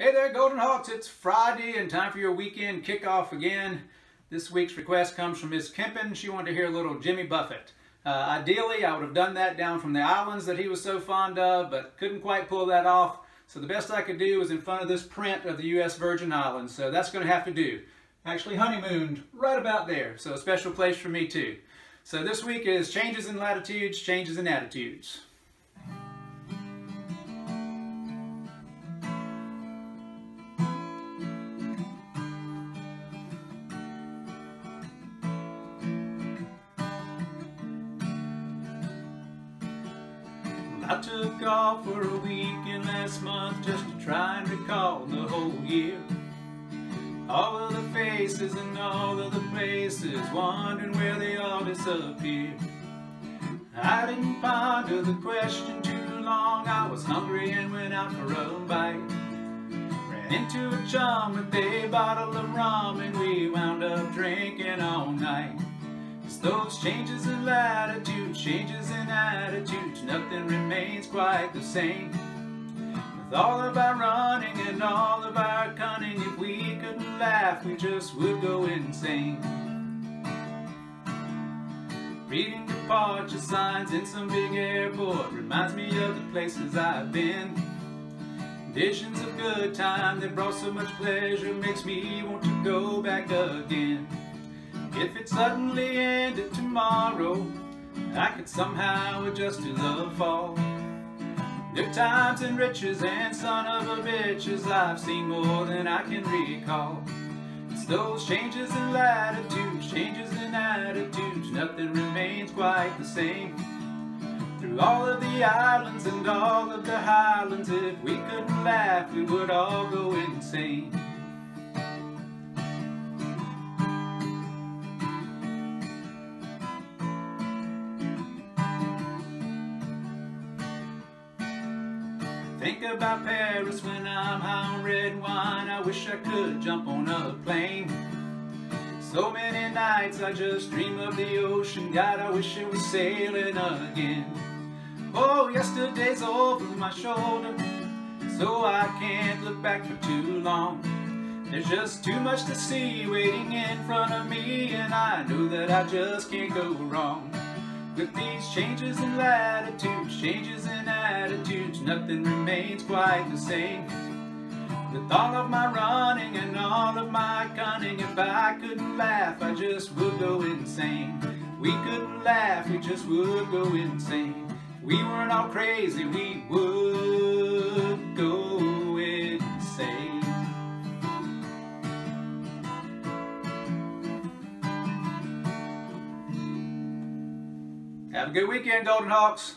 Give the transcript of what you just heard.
Hey there, Golden Hawks. It's Friday and time for your weekend kickoff again. This week's request comes from Miss Kempen. She wanted to hear a little Jimmy Buffett. Uh, ideally, I would have done that down from the islands that he was so fond of, but couldn't quite pull that off. So the best I could do was in front of this print of the U.S. Virgin Islands. So that's going to have to do. Actually honeymooned right about there. So a special place for me too. So this week is changes in latitudes, changes in attitudes. I took off for a weekend last month just to try and recall the whole year. All of the faces and all of the places, wondering where they all disappeared. I didn't ponder the question too long, I was hungry and went out for a bite. Ran into a chum with a bottle of rum and we wound up drinking all night. Those changes in latitude, changes in attitudes, nothing remains quite the same. With all of our running and all of our cunning, if we couldn't laugh, we just would go insane. Reading departure signs in some big airport reminds me of the places I've been. Visions of good time that brought so much pleasure makes me want to go back again. If it suddenly ended tomorrow, I could somehow adjust to the fall. Good times and riches and son of a bitches, I've seen more than I can recall. It's those changes in latitudes, changes in attitudes, nothing remains quite the same. Through all of the islands and all of the highlands, if we couldn't laugh, we would all go insane. Think about Paris when I'm high on red wine. I wish I could jump on a plane. So many nights I just dream of the ocean. God, I wish it was sailing again. Oh, yesterday's over my shoulder, so I can't look back for too long. There's just too much to see waiting in front of me, and I know that I just can't go wrong. With these changes in latitudes, changes in attitudes, nothing remains quite the same. With all of my running and all of my cunning, if I couldn't laugh, I just would go insane. We couldn't laugh, we just would go insane. We weren't all crazy, we would go insane. Have a good weekend, Golden Hawks.